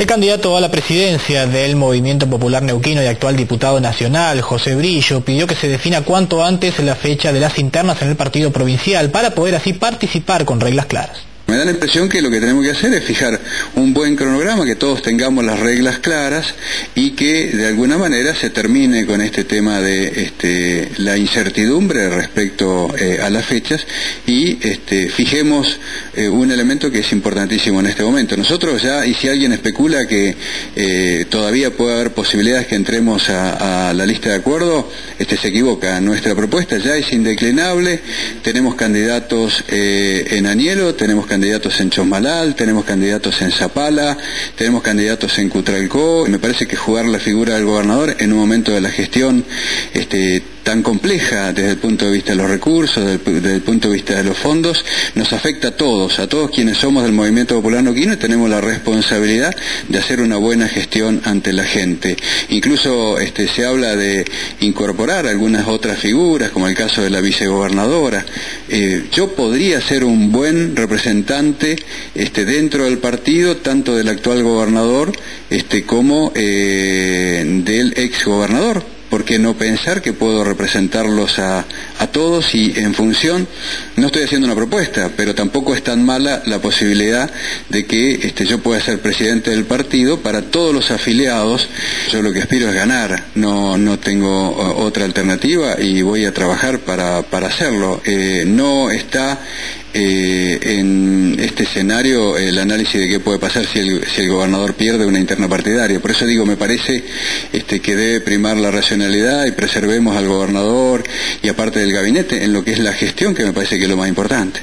El candidato a la presidencia del Movimiento Popular Neuquino y actual diputado nacional, José Brillo, pidió que se defina cuanto antes la fecha de las internas en el partido provincial para poder así participar con reglas claras. Me da la impresión que lo que tenemos que hacer es fijar un buen cronograma, que todos tengamos las reglas claras y que de alguna manera se termine con este tema de este, la incertidumbre respecto eh, a las fechas y este, fijemos eh, un elemento que es importantísimo en este momento. Nosotros ya, y si alguien especula que eh, todavía puede haber posibilidades que entremos a, la lista de acuerdo, este, se equivoca. Nuestra propuesta ya es indeclinable, tenemos candidatos en Anielo, tenemos candidatos candidatos en Chosmalal, tenemos candidatos en Zapala, tenemos candidatos en Cutralcó. Me parece que jugar la figura del gobernador en un momento de la gestión este, tan compleja desde el punto de vista de los recursos, desde el, punto de vista de los fondos, nos afecta a todos, a todos quienes somos del Movimiento Popular Noquino y tenemos la responsabilidad de hacer una buena gestión ante la gente. Incluso este, se habla de incorporar algunas otras figuras, como el caso de la vicegobernadora. Eh, yo podría ser un buen representante este, dentro del partido, tanto del actual gobernador este, como eh, del ex gobernador ¿por qué no pensar que puedo representarlos a, todos y en función, no estoy haciendo una propuesta, pero tampoco es tan mala la posibilidad de que este, yo pueda ser presidente del partido para todos los afiliados. Yo lo que aspiro es ganar, no, no tengo otra alternativa y voy a trabajar para, hacerlo. Eh, no está eh, en este escenario el análisis de qué puede pasar si el, si el, gobernador pierde una interna partidaria. Por eso digo, me parece este, que debe primar la racionalidad y preservemos al gobernador y aparte del gabinete en lo que es la gestión, que me parece que es lo más importante.